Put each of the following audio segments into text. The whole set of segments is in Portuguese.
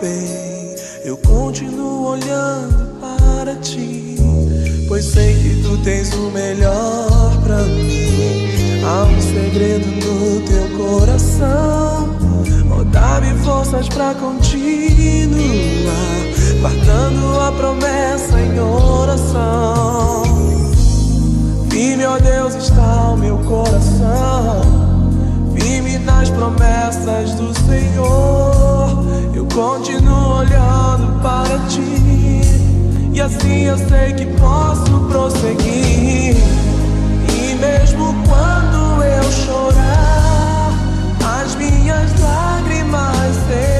bem, eu continuo olhando para ti. Pois sei que tu tens o melhor pra mim. Há um segredo no teu coração. Oh, dá-me forças pra continuar, guardando a promessa em oração. Firme, ó Deus, está o meu coração. Firme nas promessas do Senhor. Eu continuo olhando para ti. E assim eu sei que posso prosseguir. E mesmo quando eu chorar, as minhas lágrimas serão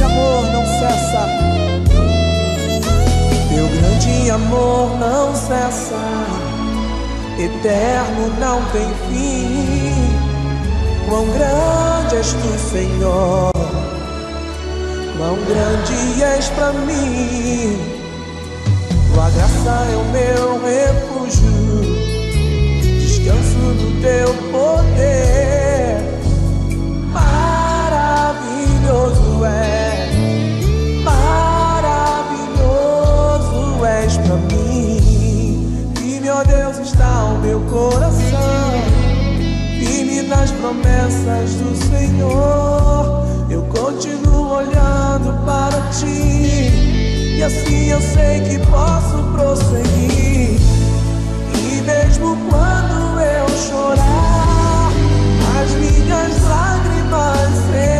grande amor não cessa. Teu grande amor não cessa. Eterno não tem fim. Quão grande és tu, Senhor. Quão grande és pra mim. Tua graça é o meu refúgio. Descanso no teu poder. Maravilhoso é, meu coração. Firme nas promessas do Senhor. Eu continuo olhando para ti. E assim eu sei que posso prosseguir. E mesmo quando eu chorar, as minhas lágrimas serão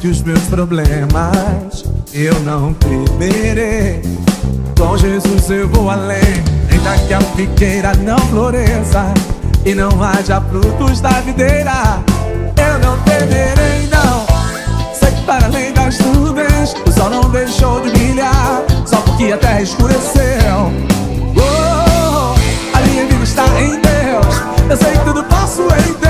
que os meus problemas. Eu não temerei. Com Jesus eu vou além. Ainda que a figueira não floresça e não haja frutos da videira, eu não temerei, não. Sei que para além das nuvens o sol não deixou de brilhar, só porque a terra escureceu. Oh, a minha vida está em Deus. Eu sei que tudo posso em Deus.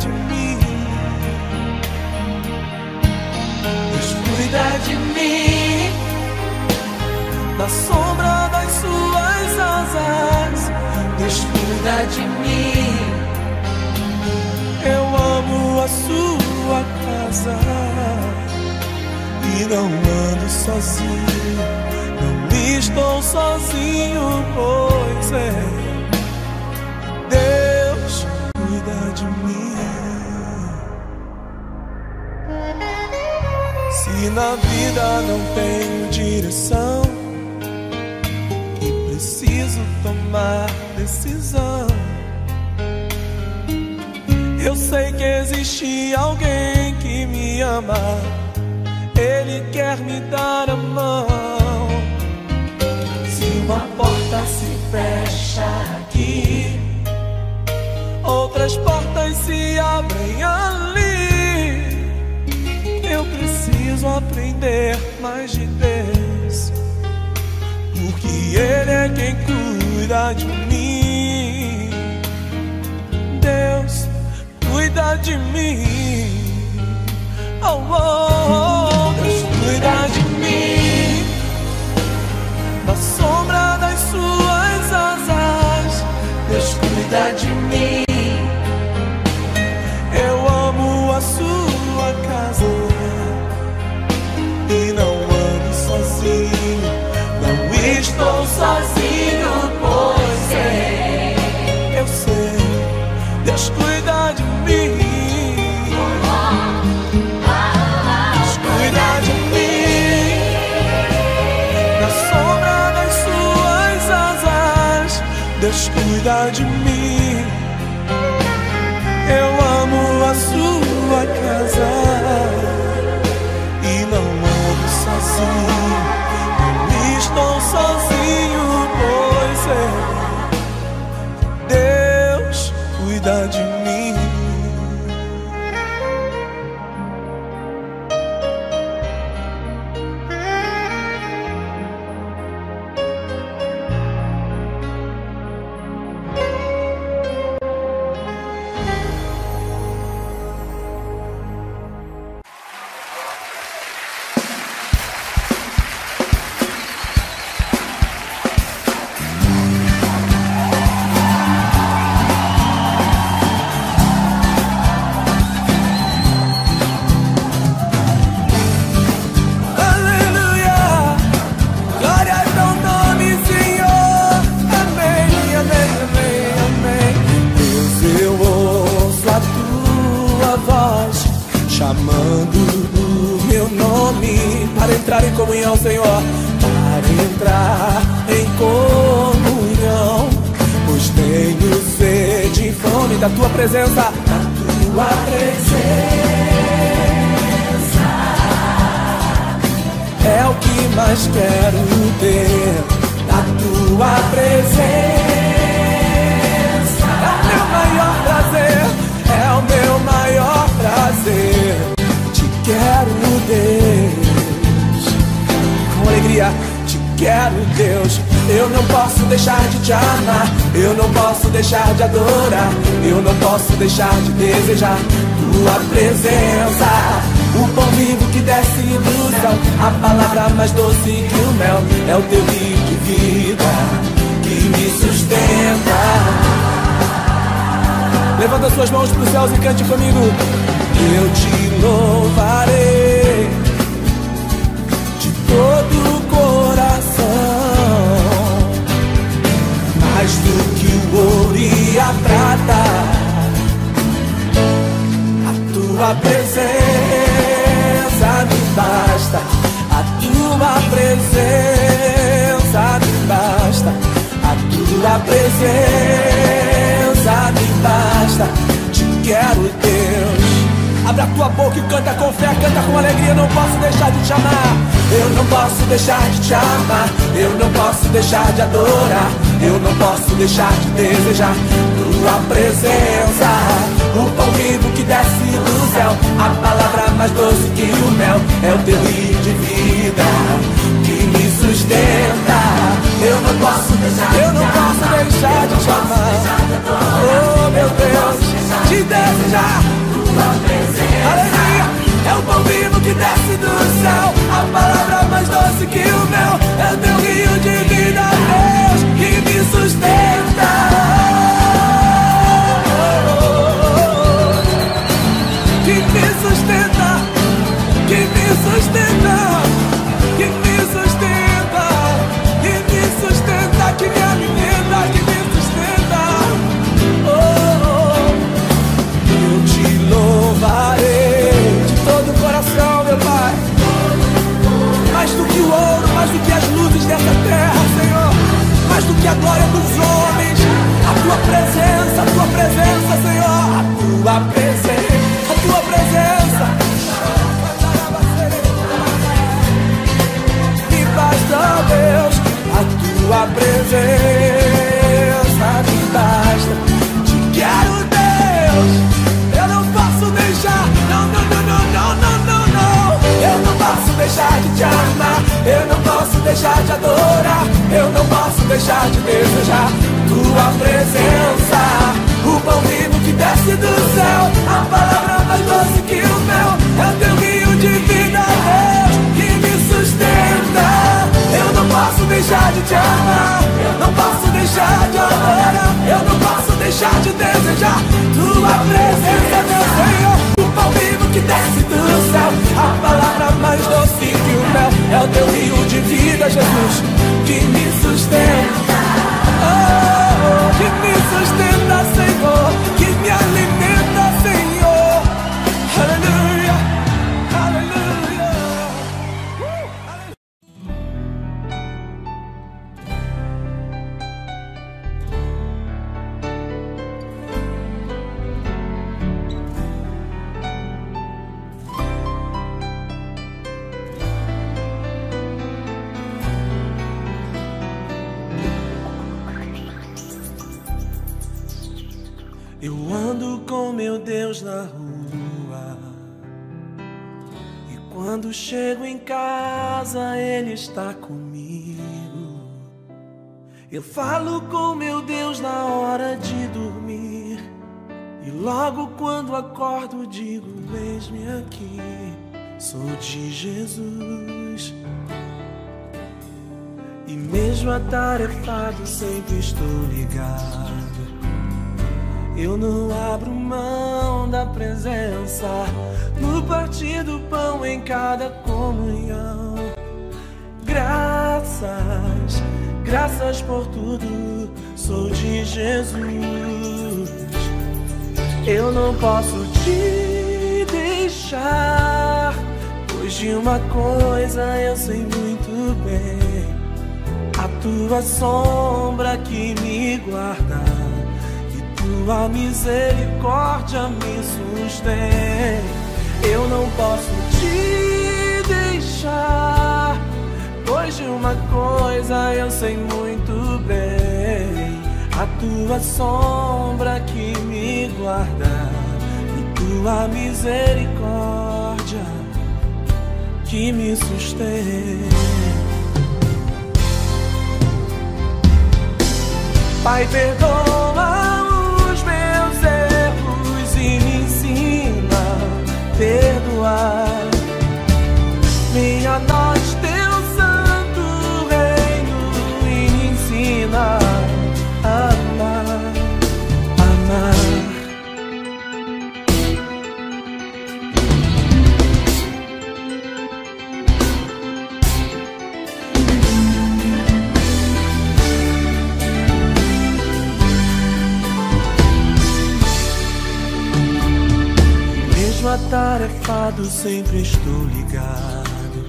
De mim. Deus cuida de mim Na sombra das suas asas, Deus cuida de mim eu amo a sua casa e não ando sozinho, não estou sozinho, pois é. Deus cuida de mim. Se na vida não tenho direção e preciso tomar decisão. Eu sei que existe alguém que me ama. Ele quer me dar a mão. Se uma porta se fecha aqui Outras portas se abrem ali. Eu preciso aprender mais de Deus. Porque Ele é quem cuida de mim. Deus cuida de mim. Oh, oh, oh, Deus cuida de mim. Na sombra das suas asas. Deus cuida de mim Eu amo a sua Estou sozinho, pois é Eu sei, Deus cuida de mim. Deus cuida de mim. Na sombra das suas asas, Deus cuida de mim. Eu amo a sua cuida já deixar de te amar. Eu não posso deixar de adorar. Eu não posso deixar de desejar tua presença. O pão vivo que desce do céu. A palavra mais doce que o mel. É o teu rio de vida, Deus, que me sustenta. Eu não posso deixar de te amar. Eu não posso deixar de adorar. Eu não posso deixar de desejar tua presença, meu Senhor. O pão vivo que desce do céu. A palavra mais doce que o mel. É o teu rio de vida, Jesus, que me sustenta. Oh, que me sustenta, Senhor. Eu falo com meu Deus na hora de dormir. E logo quando acordo, digo: Eis-me aqui. Sou de Jesus. E mesmo atarefado, sempre estou ligado. Eu não abro mão da presença no partir do pão em cada comunhão. Graças, graças por tudo, sou de Jesus. Eu não posso te deixar, pois de uma coisa eu sei muito bem: a tua sombra que me guarda tua misericórdia me sustém. Eu não posso te deixar, pois de uma coisa eu sei muito bem: a tua sombra que me guarda e tua misericórdia que me sustém. Pai, perdoa os meus erros e me ensina a perdoar. Minha nós Mesmo atarefado, sempre estou ligado.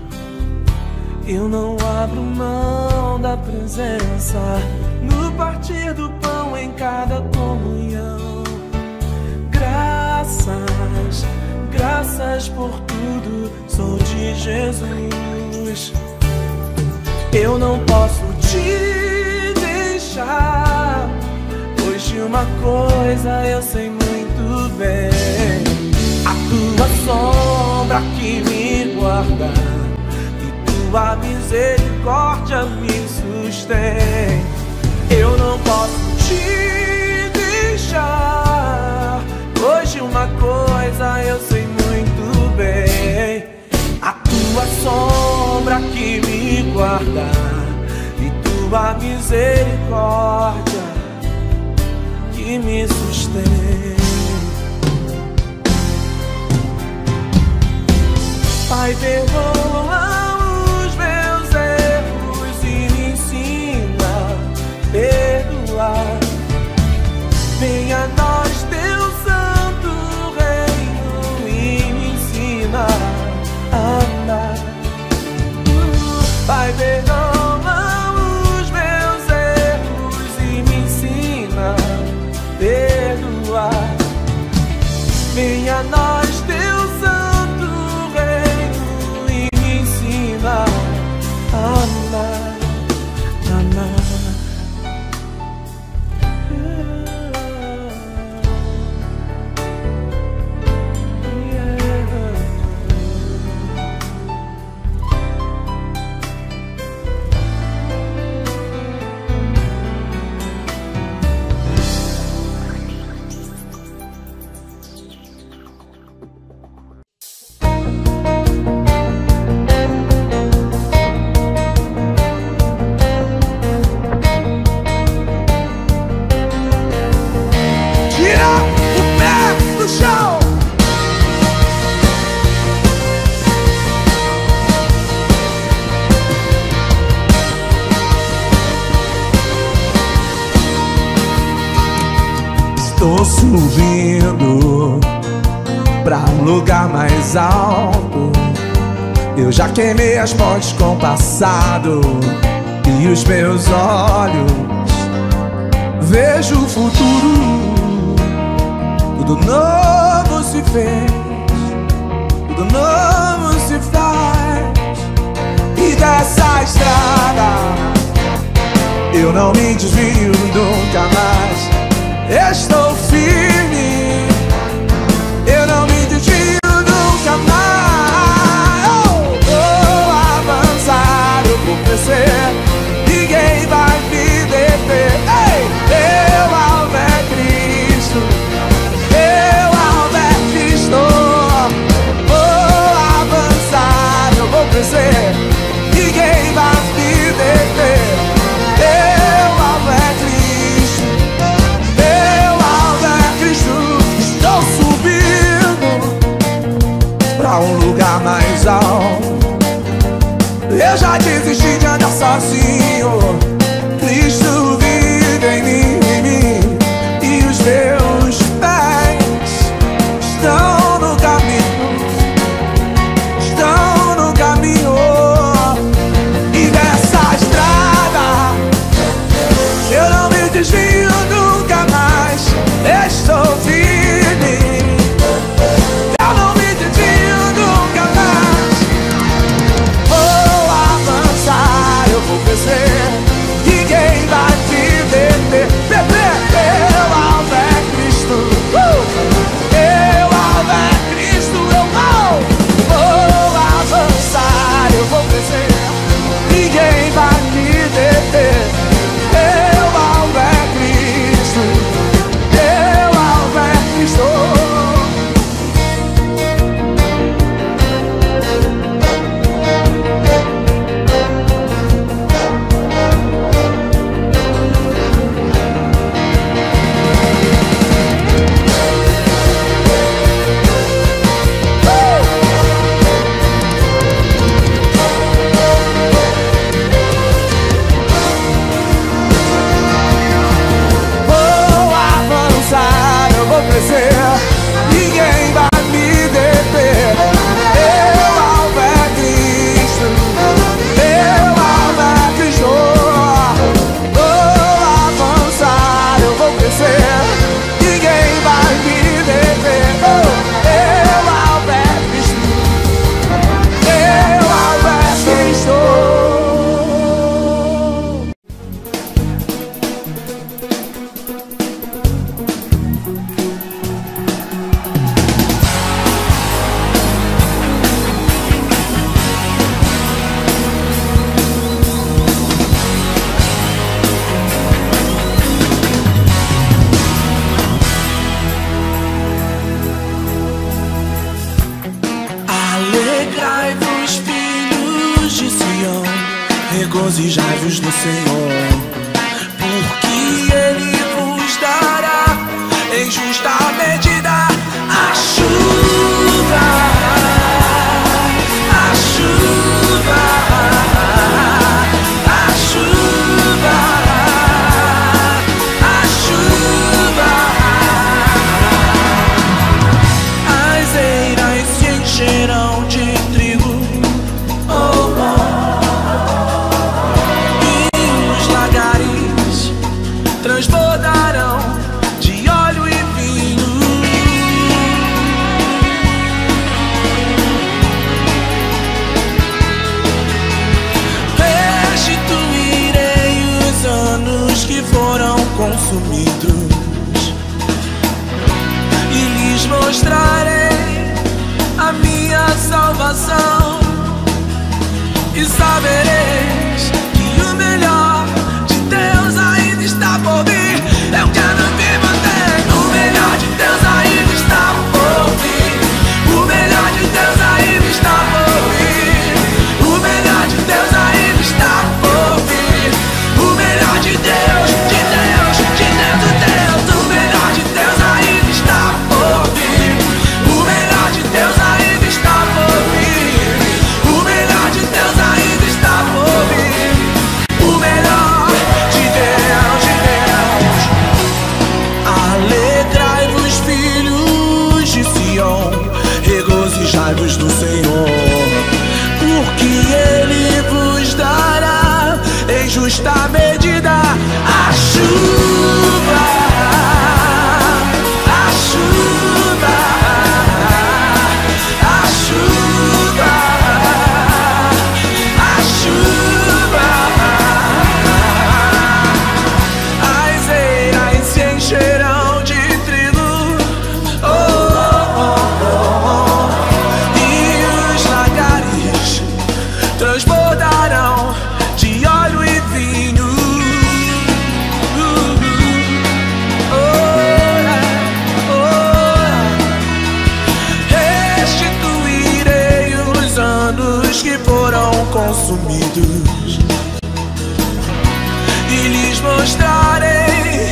Eu não abro mão da presença no partir do pão em cada comunhão. Graças, graças por tudo, sou de Jesus. Eu não posso te deixar, pois de uma coisa eu sei muito bem: tua sombra que me guarda e tua misericórdia me sustém. Eu não posso te deixar, pois de uma coisa eu sei muito bem: a tua sombra que me guarda e tua misericórdia que me sustém. Pai, perdoa os meus erros e me ensina a perdoar. Venha nós mais alto. Eu já queimei as pontes com o passado e os meus olhos vejo o futuro. Tudo novo se fez, tudo novo se faz. E dessa estrada eu não me desvio nunca mais. Estou firme, Alegrai-vos, filhos de Sião, regozijai-vos no Senhor. assumidos e lhes mostrarei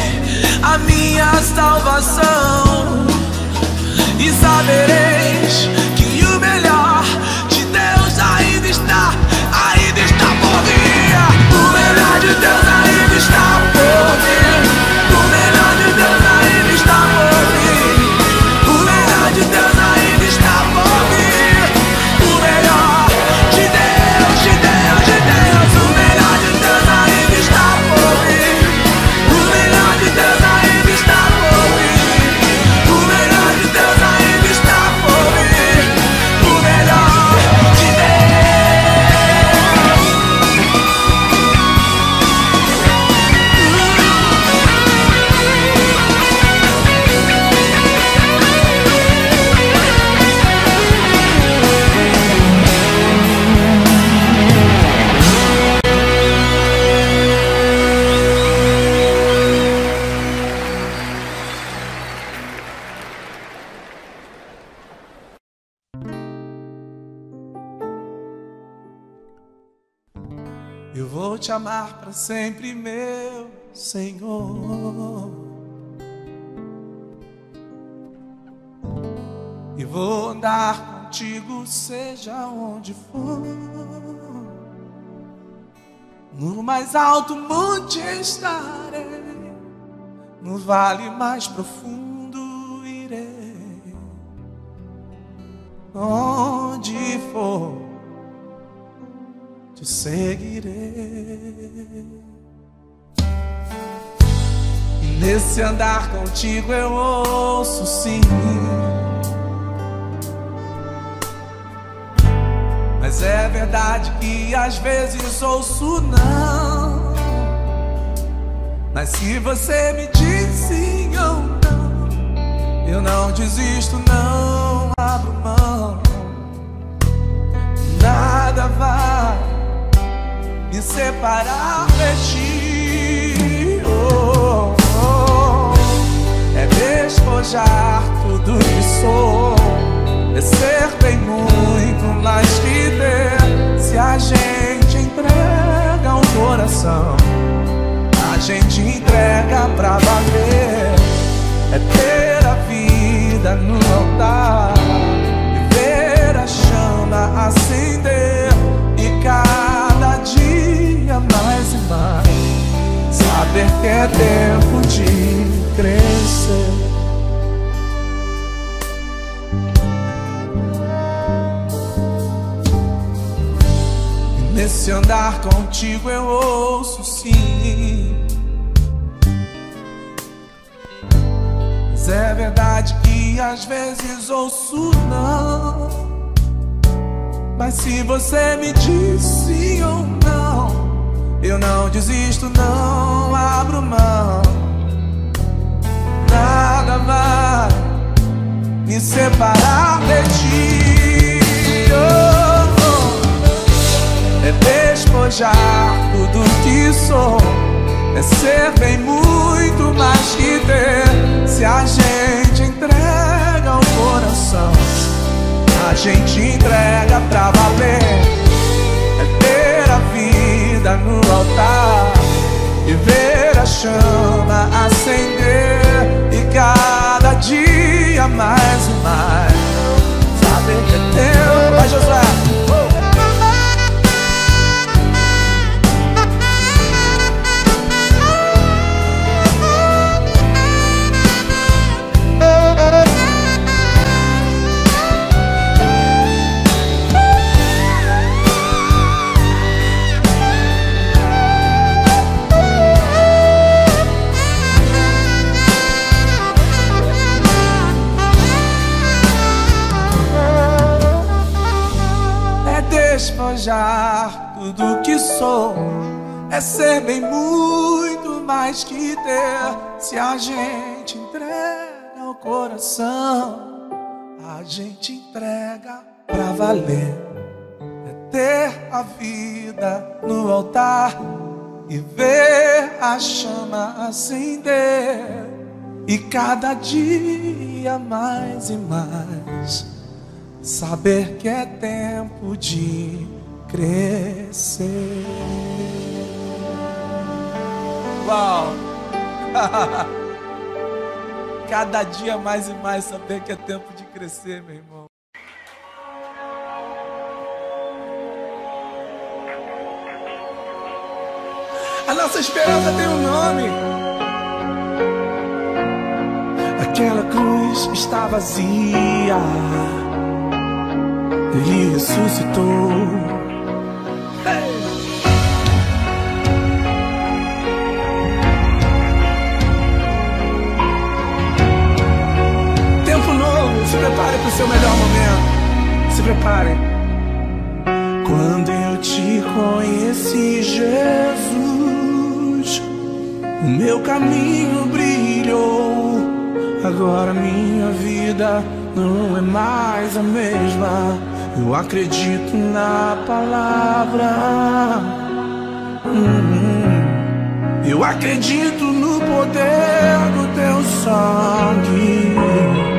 a minha salvação. E sabereis sempre meu Senhor. E vou andar contigo, seja onde for. No mais alto monte estarei, no vale mais profundo irei. Onde for te seguirei. E nesse andar contigo eu ouço sim. Mas é verdade que às vezes ouço não. Mas se você me diz sim ou não, eu não desisto, não abro mão. Nada vai. Me separar de ti. Oh, oh, oh. É despojar tudo que sou, é ser bem muito mais que ter. Se a gente entrega o coração, a gente entrega pra você. Que é tempo de crescer. Nesse andar contigo eu ouço sim. Mas é verdade que às vezes ouço não. Mas se você me diz sim ou não, eu não desisto, não abro mão. Nada vai me separar de ti. Oh, oh. É despojar tudo que sou, é ser bem muito mais que ter. Se a gente entrega o coração a gente entrega pra valer. Vida no altar e ver a chama acender e cada dia mais e mais. Saber que é teu, vai Josué. Despojar tudo que sou. É ser bem muito mais que ter. Se a gente entrega o coração, a gente entrega pra valer. É ter a vida no altar e ver a chama acender. E cada dia mais e mais Saber que é tempo de crescer. Uau! Cada dia mais e mais saber que é tempo de crescer, meu irmão. A nossa esperança tem um nome. Aquela cruz está vazia. Ele ressuscitou. Se prepare para o seu melhor momento. Se prepare. Quando eu te conheci, Jesus, o meu caminho brilhou. Agora minha vida não é mais a mesma. Eu acredito na palavra. Hum, eu acredito no poder do teu sangue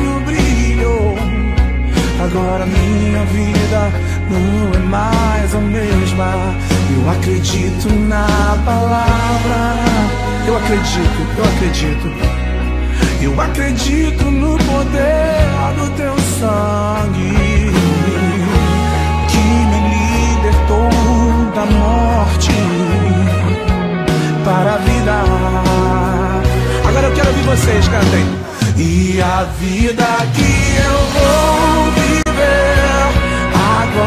Agora minha vida não é mais a mesma. Eu acredito na palavra. Eu acredito, eu acredito. Eu acredito no poder do teu sangue que me libertou da morte para a vida. Agora eu quero ouvir vocês, cantem. E a vida que eu vou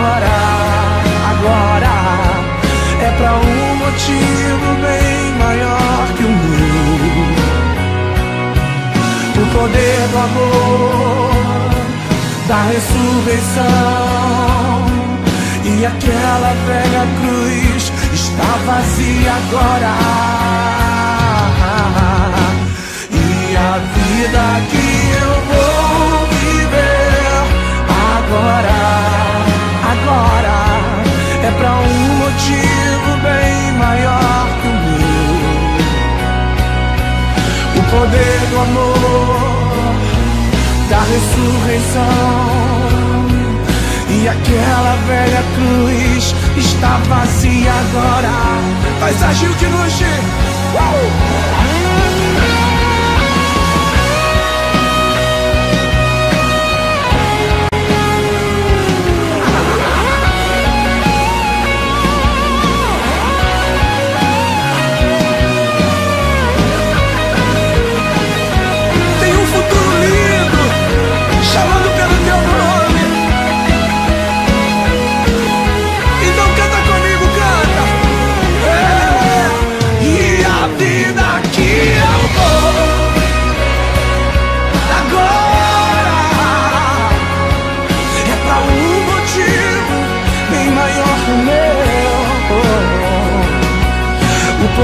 agora, agora é pra um motivo bem maior que o meu. O poder do amor, da ressurreição e aquela velha cruz está vazia agora. E a vida que eu vou viver agora poder do amor, da ressurreição. E aquela velha cruz está vazia agora. Faz agir o que nos. Uau!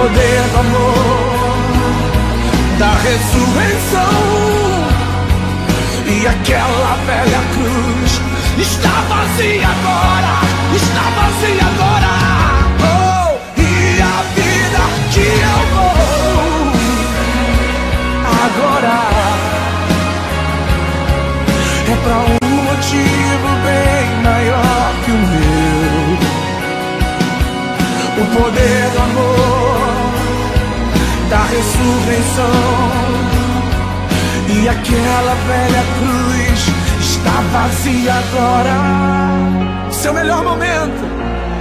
Poder do amor, da ressurreição. E aquela velha cruz está vazia agora, está vazia agora. Oh, e a vida que eu vou agora é pra um motivo bem maior que o meu. O poder do amor ressurreição. E aquela velha cruz está vazia agora. Seu melhor momento.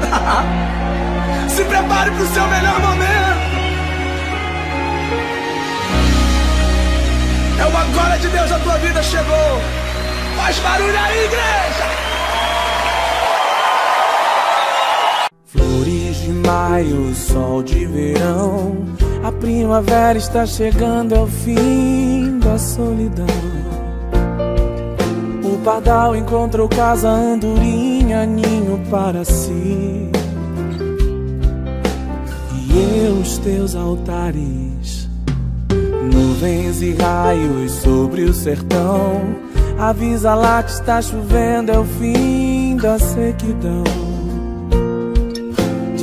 Se prepare para o seu melhor momento. É o agora de Deus, a tua vida chegou. Faz barulho aí, igreja. Flores de maio, sol de verão a primavera está chegando ao fim da solidão. O pardal encontrou casa, andorinha, ninho para si. E eu, os teus altares, nuvens e raios sobre o sertão. Avisa lá que está chovendo, é o fim da sequidão.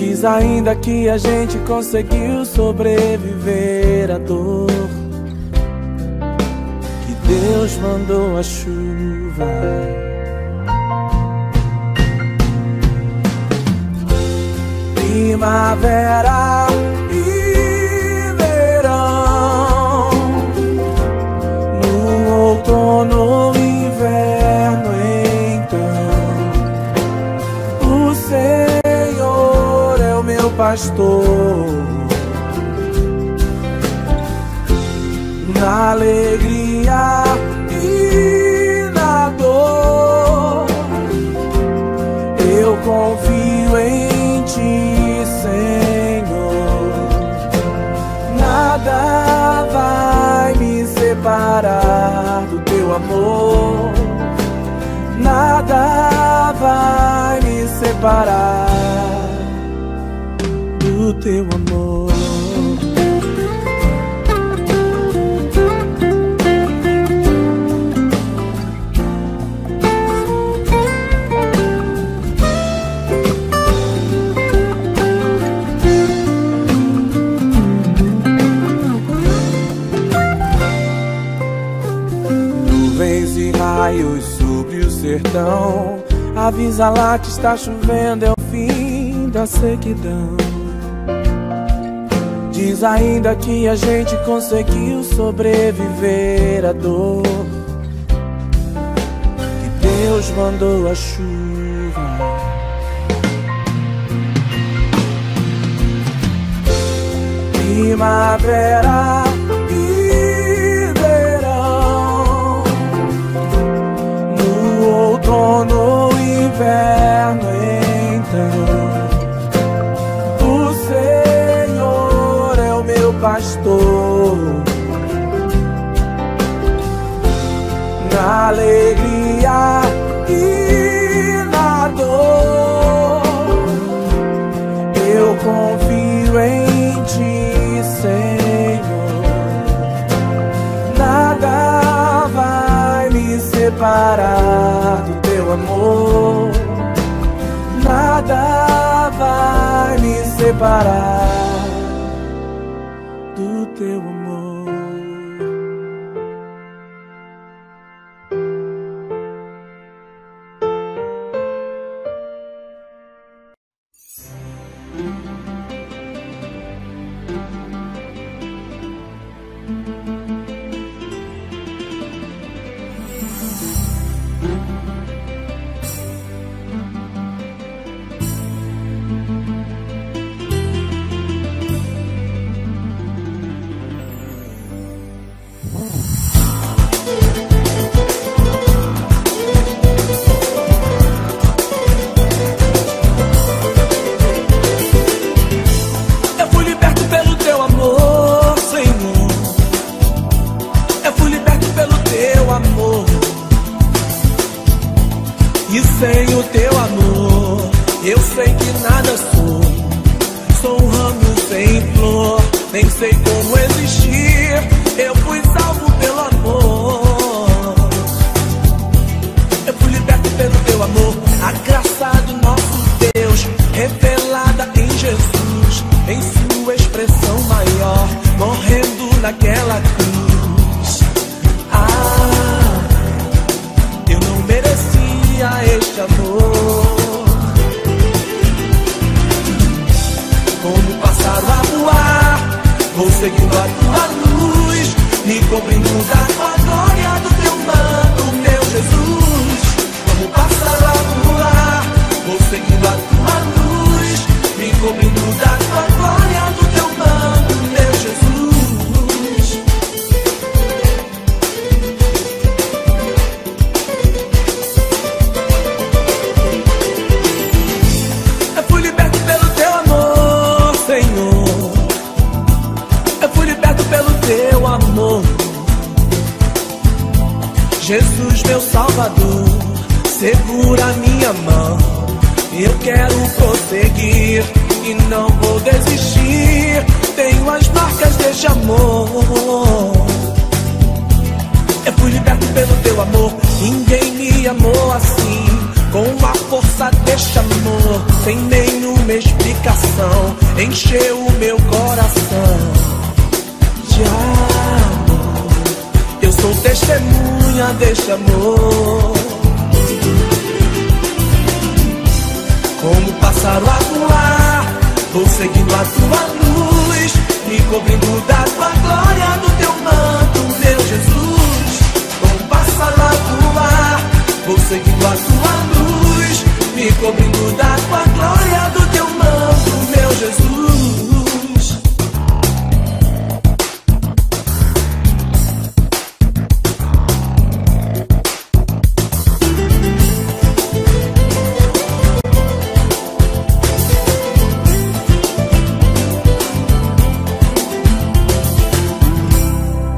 Diz ainda que a gente conseguiu sobreviver à dor. Que Deus mandou a chuva. Primavera e verão, no outono pastor. Na alegria e na dor, eu confio em ti, Senhor. Nada vai me separar do teu amor. Nada vai me separar teu amor. Nuvens e raios sobre o sertão. Avisa lá que está chovendo, é o fim da sequidão. Diz ainda que a gente conseguiu sobreviver à dor. Que Deus mandou a chuva. Primavera e verão, no outono inverno, pastor. Na alegria e na dor, eu confio em ti, Senhor. Nada vai me separar do teu amor. Nada vai me separar encheu o meu coração de amor. Eu sou testemunha deste amor. Como pássaro a voar, vou seguindo a tua luz, me cobrindo da tua glória, do teu manto, meu Jesus. Como pássaro a voar, vou seguindo a tua luz, me cobrindo da tua glória. Jesus.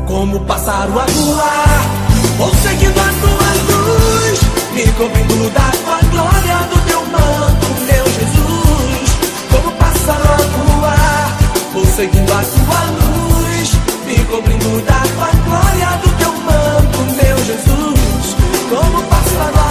Como pássaro a voar, vou seguindo a tua luz, me cobrindo da seguindo a tua luz, me cobrindo da tua glória, do teu manto, meu Jesus. Como passo agora?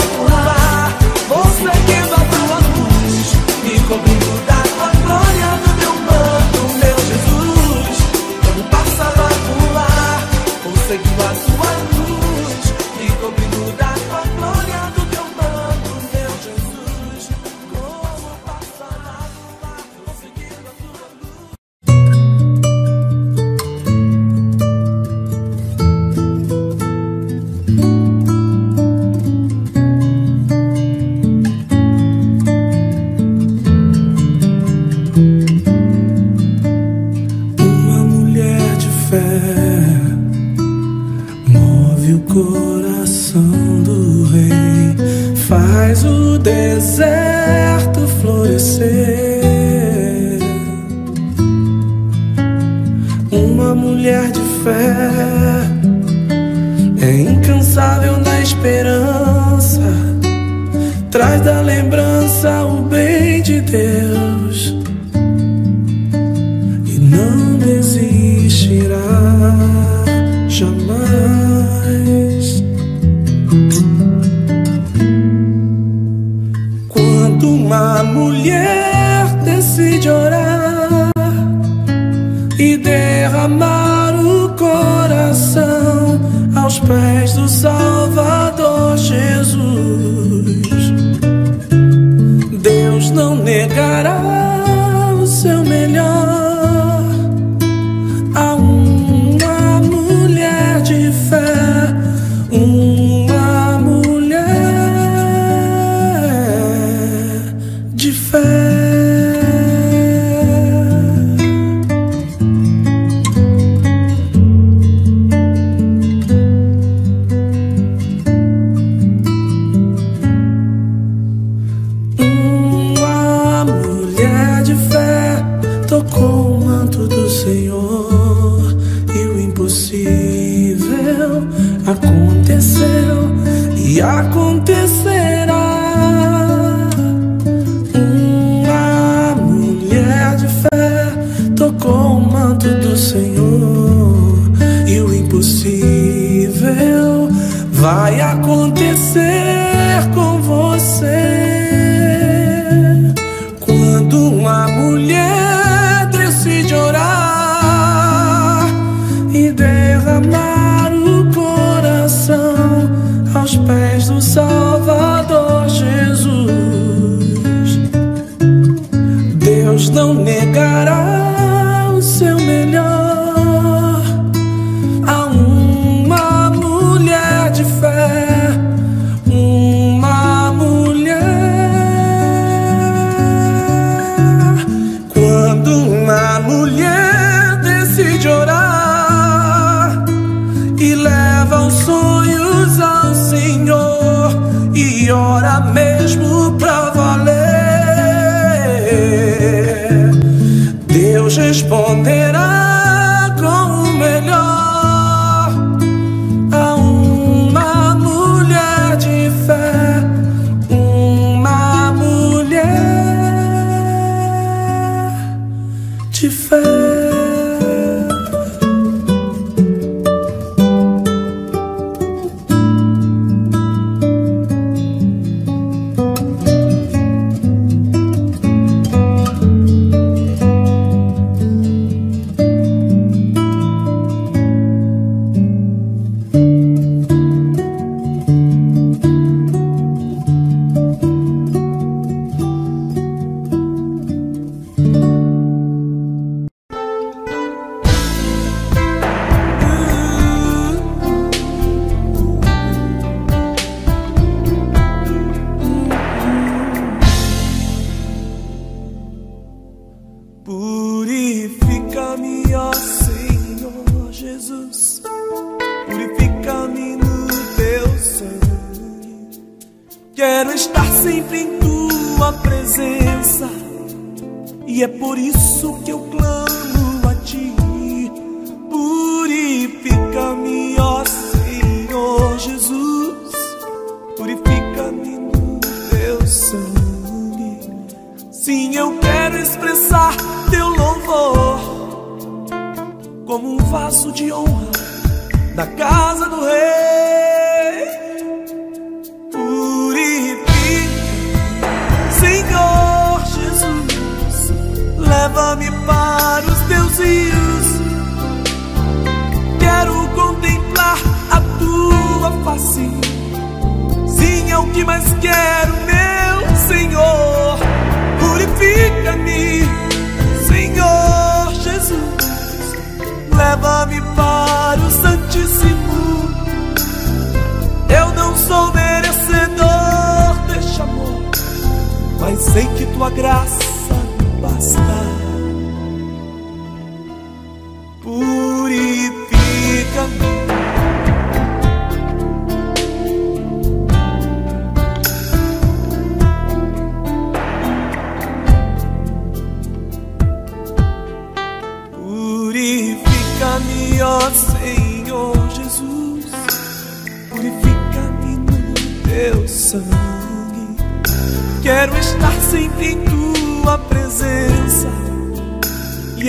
de fé.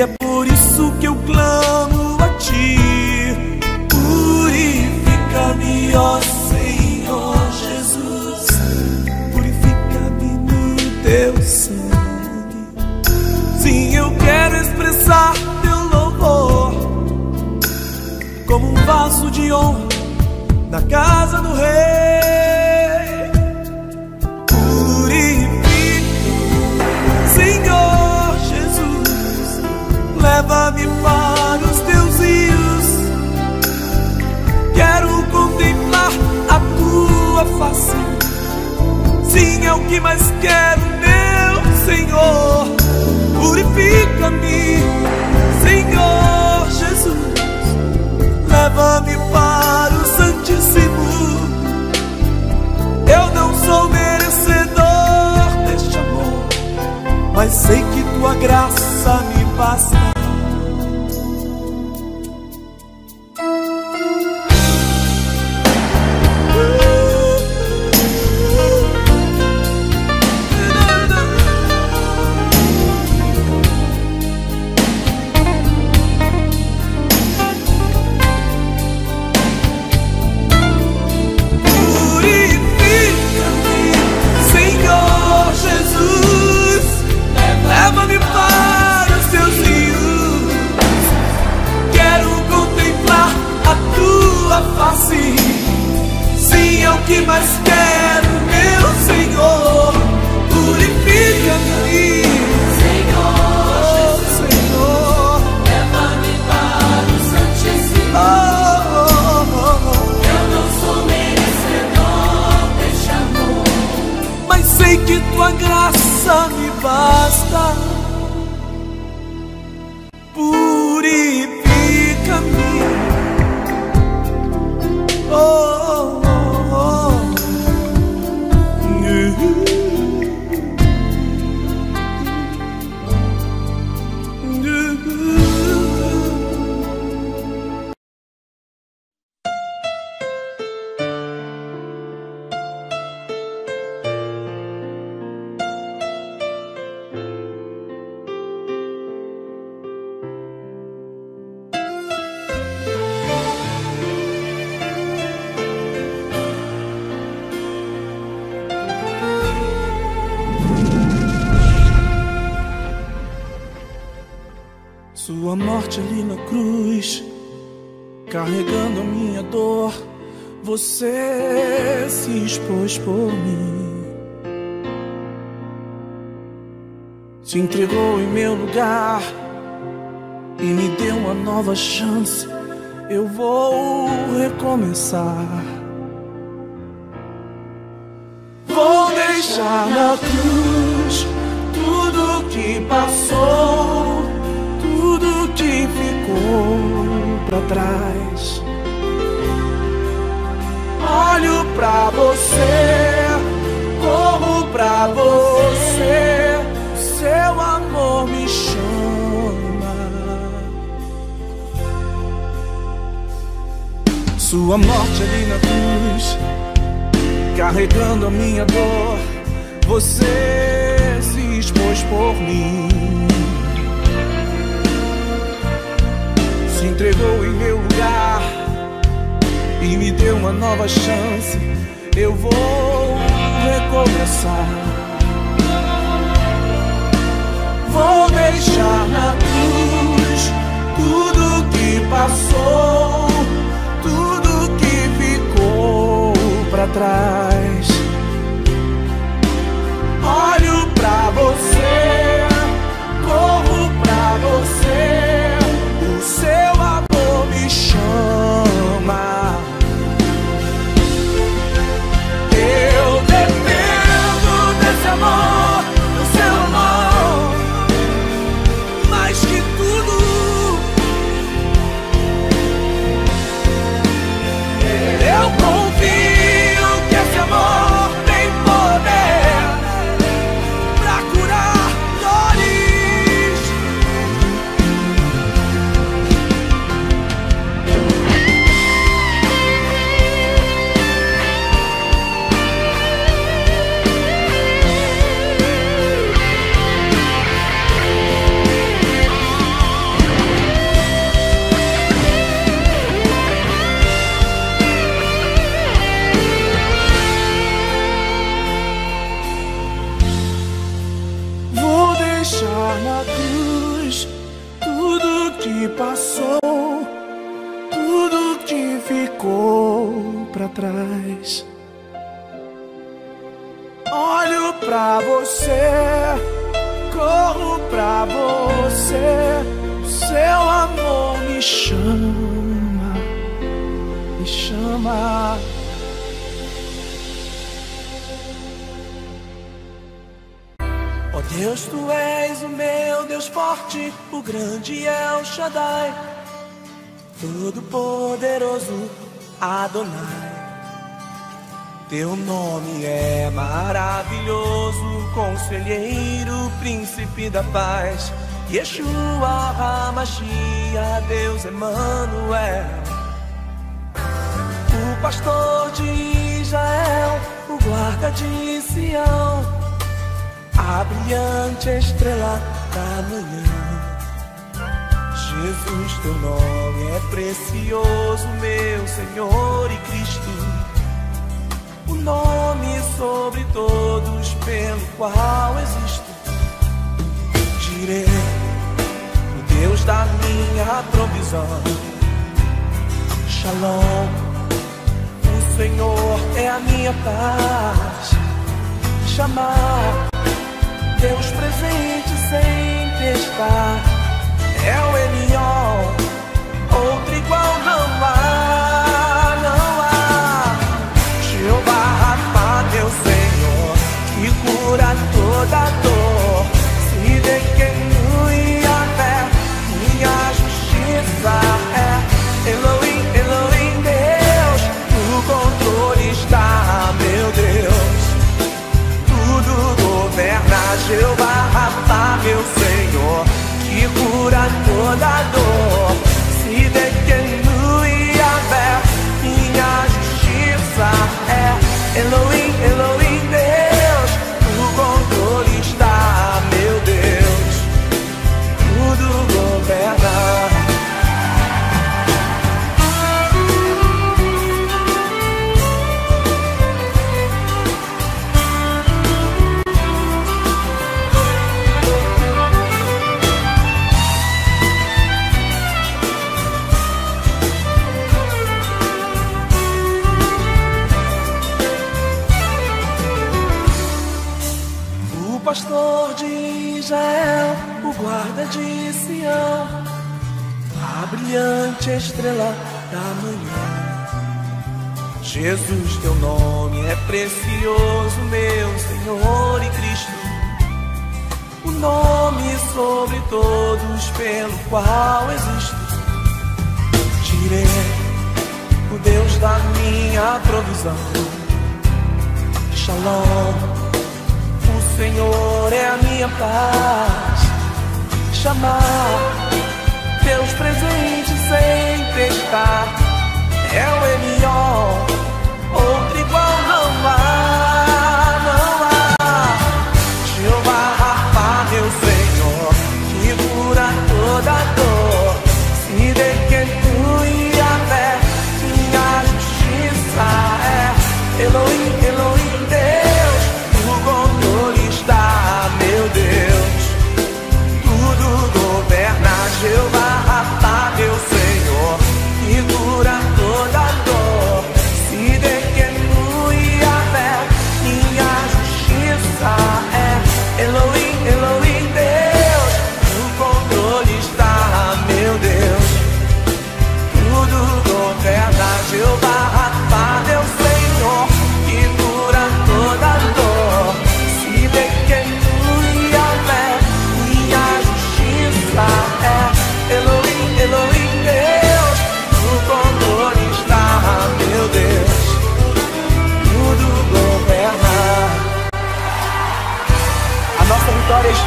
É por isso que eu clamo a ti. Purifica-me, ó Senhor Jesus. Purifica-me no teu sangue. Sim, eu quero expressar teu louvor como um vaso de honra na casa do rei. leva-me para os teus rios. Quero contemplar a tua face. Sim, é o que mais quero, meu Senhor. Purifica-me, Senhor Jesus. Leva-me para o Santíssimo. Eu não sou merecedor deste amor, mas sei que tua graça me basta. Morte ali na cruz, carregando a minha dor, você se expôs por mim. Se entregou em meu lugar e me deu uma nova chance. Eu vou recomeçar. Vou deixar na cruz tudo que passou, Olho pra você, corro pra você, seu amor me chama. Sua morte ali na cruz carregando a minha dor, você se expôs por mim. Se entregou em meu lugar e me deu uma nova chance. Eu vou recomeçar. Vou deixar na cruz tudo que passou, tudo que ficou pra trás. Olho pra você, corro pra você, amor me Adonai. Teu nome é maravilhoso, conselheiro, príncipe da paz. Yeshua HaMashiach, Deus Emmanuel. O pastor de Israel, o guarda de Sião a brilhante estrela da manhã. Jesus, teu nome é precioso, meu Senhor e Cristo. O nome sobre todos pelo qual existo. Direi, o Deus da minha provisão. Shalom, o Senhor é a minha paz. Chamar Deus presente sempre está. É o Elion, outro igual não Jesus, teu nome é precioso, meu Senhor e Cristo. O nome sobre todos pelo qual existo. Tirei o Deus da minha provisão. Shalom, o Senhor é a minha paz. Chamar teus presentes sempre estar. É o Elion Oh.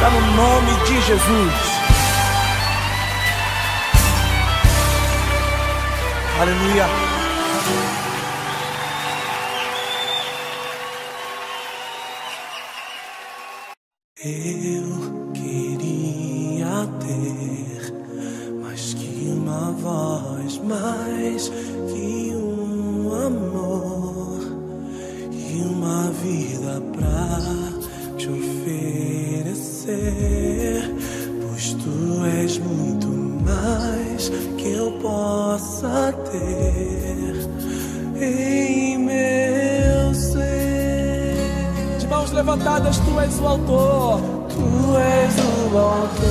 está no nome de Jesus. Aleluia. Eu queria ter mais que uma voz, mais que um amor e uma vida pra te oferecer pois tu és muito mais que eu possa ter em meu ser. De mãos levantadas, tu és o autor, tu és o autor,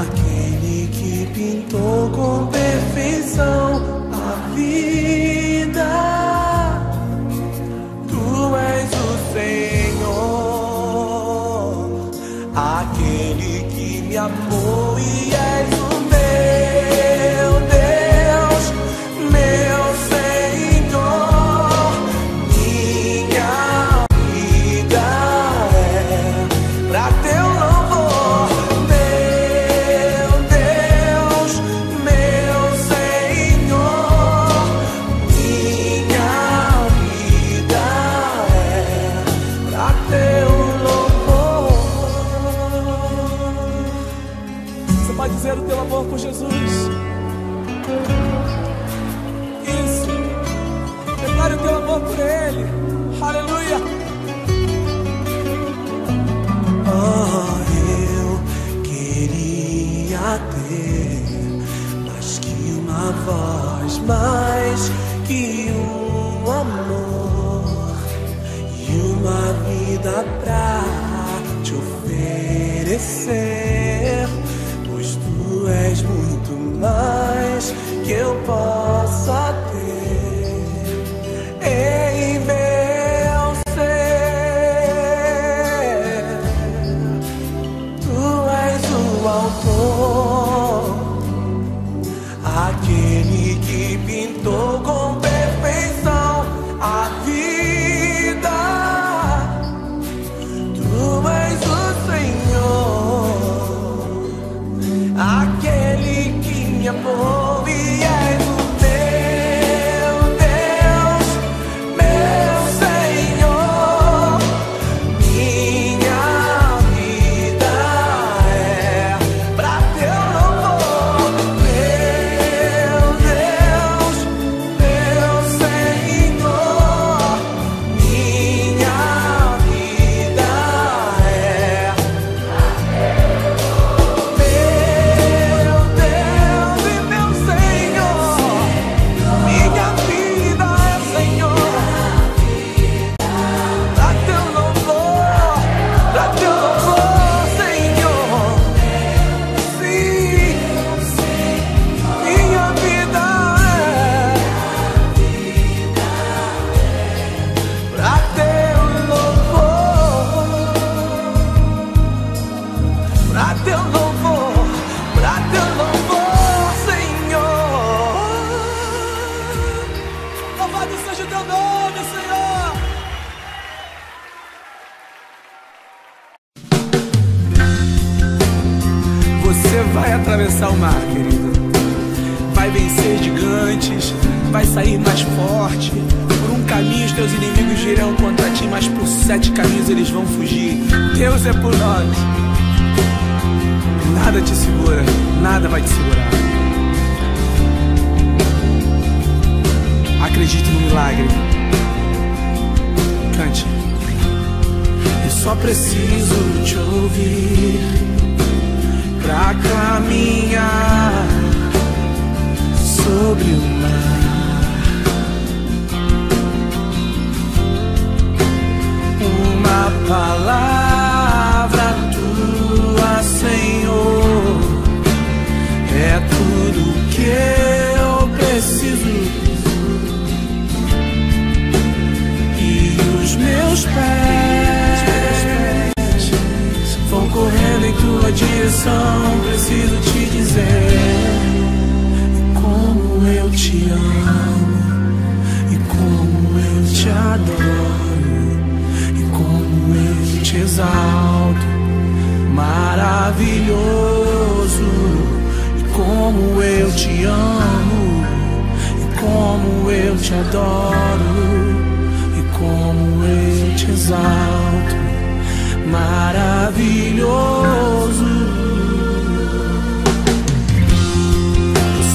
aquele que pintou com perfeição a vida. Tu és o Senhor.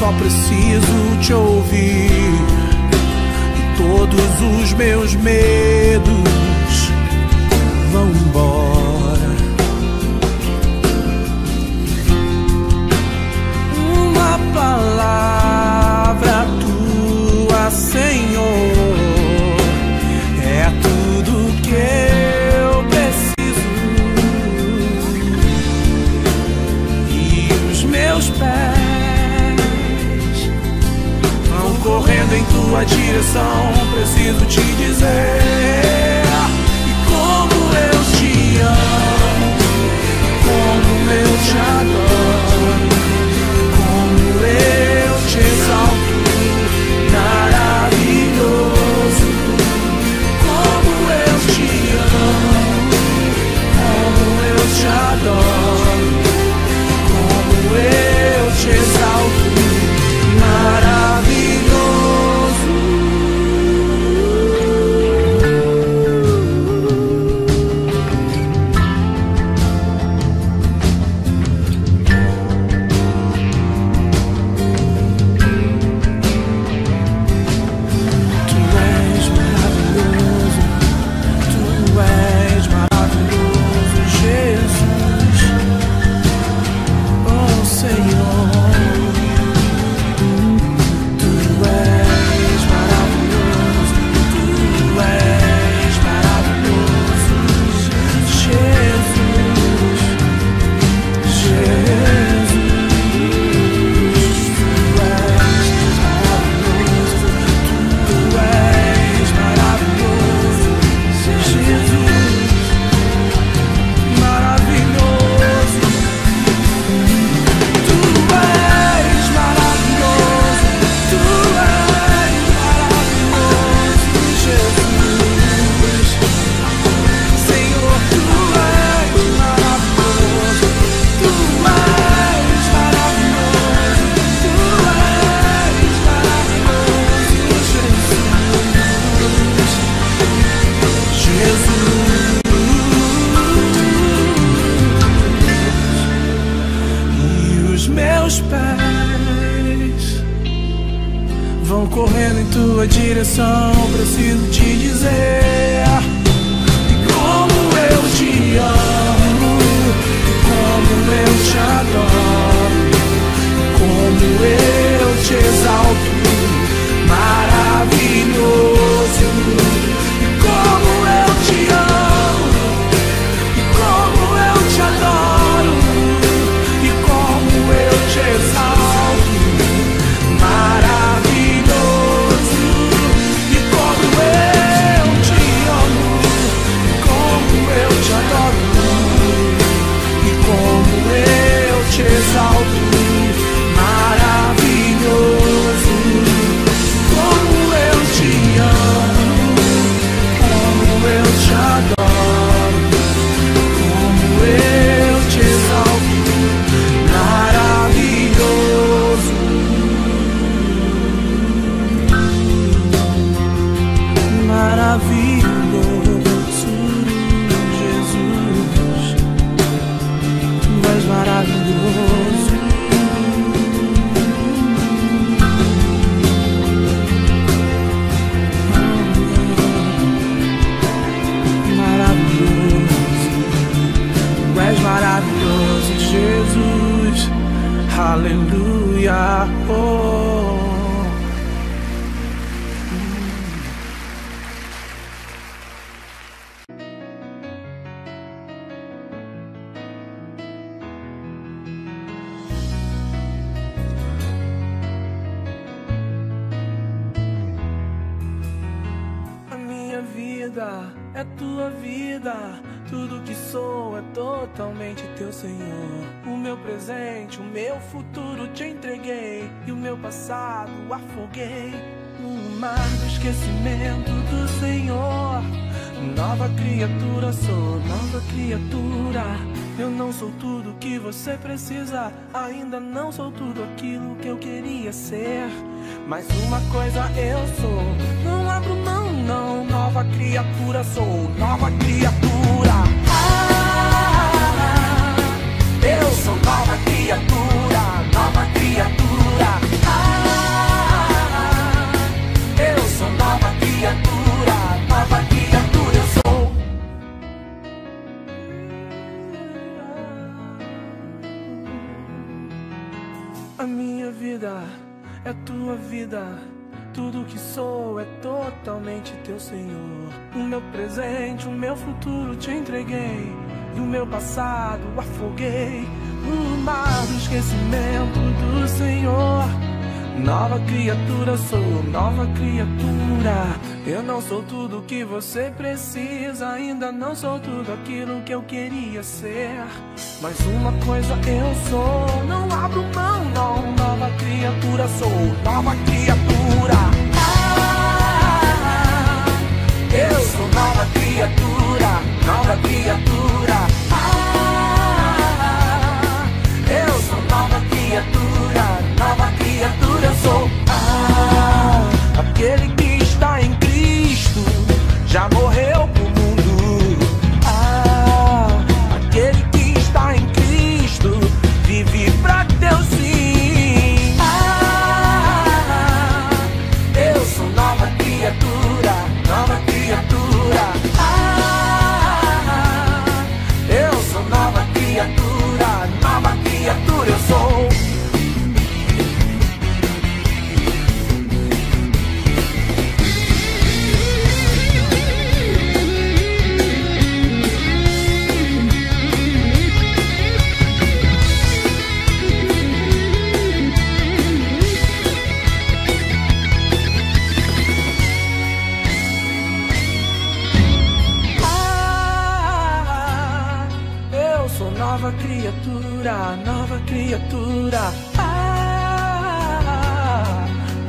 só preciso te ouvir. E todos os meus medos sua direção, preciso te dizer. meus pés vão correndo em tua direção. Preciso te dizer como eu te amo, como eu te adoro, como eu te exalto. Do esquecimento do Senhor. Nova criatura sou, nova criatura. Eu não sou tudo que você precisa. Ainda não sou tudo aquilo que eu queria ser. Mas uma coisa eu sou, não abro mão, não. Nova criatura sou, nova criatura. Vida. Tudo que sou é totalmente teu, Senhor. O meu presente, o meu futuro te entreguei. E o meu passado afoguei no mar do esquecimento do Senhor. Nova criatura sou, nova criatura. Eu não sou tudo que você precisa, ainda não sou tudo aquilo que eu queria ser. Mas uma coisa eu sou, não abro mão, não. Nova criatura sou, nova criatura. Ah, eu sou nova criatura, nova criatura. Criatura eu sou. Ah, criatura. Ah,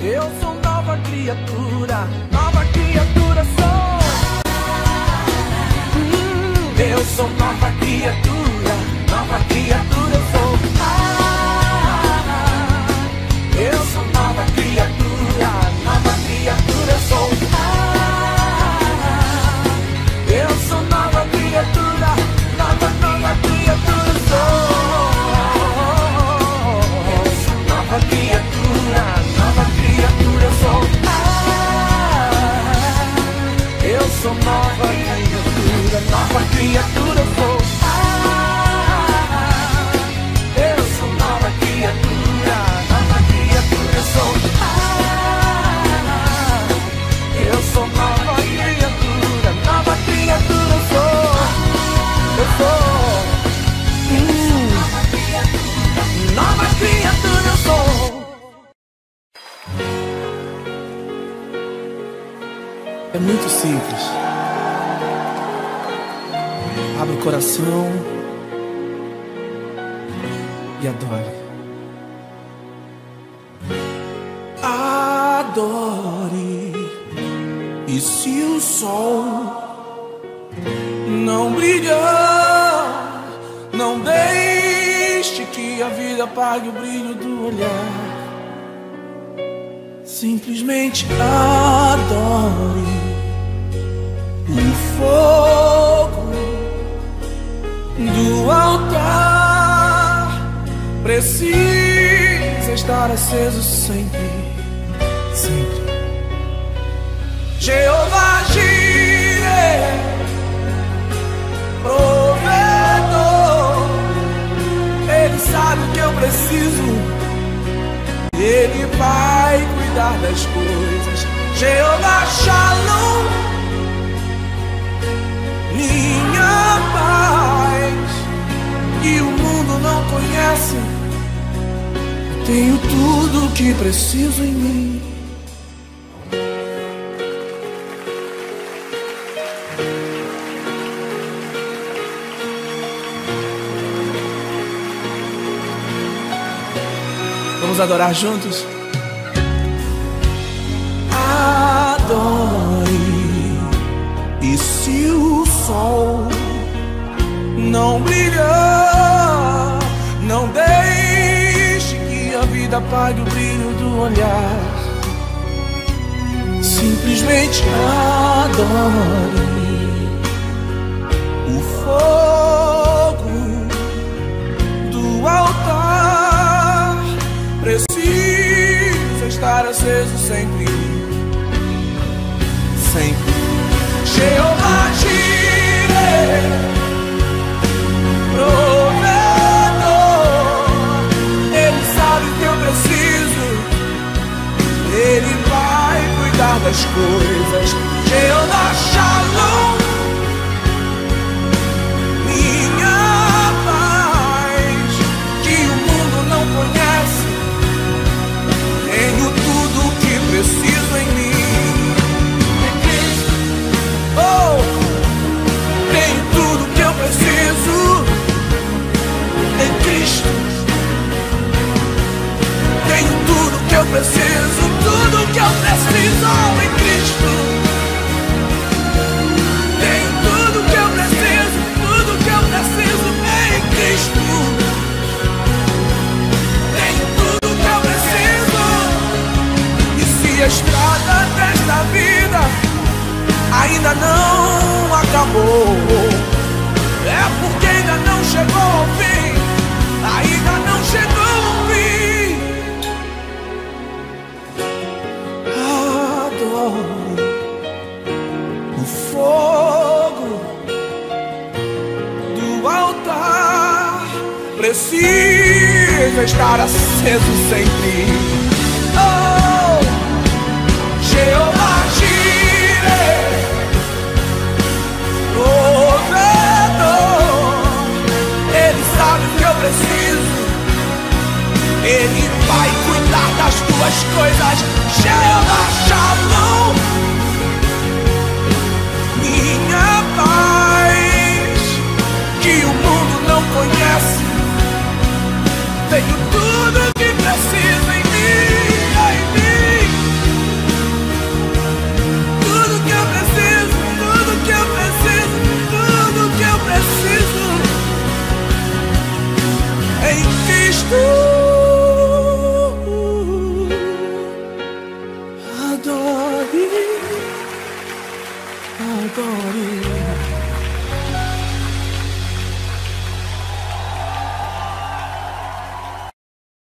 eu sou nova criatura, nova criatura sou. Hum, eu sou nova criatura, nova criatura aceso sempre. Preciso em mim. Vamos adorar juntos? Adore. E se o sol não brilhar, que a vida apague o brilho do olhar. Simplesmente adore o fogo do altar. Precisa estar aceso sempre, sempre. Jeová das coisas. Jeová Shalom, minha paz, que o mundo não conhece. Tenho tudo que preciso em mim. Oh, tenho tudo que eu preciso em Cristo. Tenho tudo que eu preciso, ainda não acabou, é porque ainda não chegou ao fim, incrível estar aceso sempre. Oh, Jeová Jireh, provedor, Ele sabe o que eu preciso. Ele vai cuidar das tuas coisas. Jeová Shalom, minha paz, que o mundo não conhece. Tenho tudo que preciso em mim, em mim. Tudo que eu preciso, tudo que eu preciso, tudo que eu preciso em Cristo.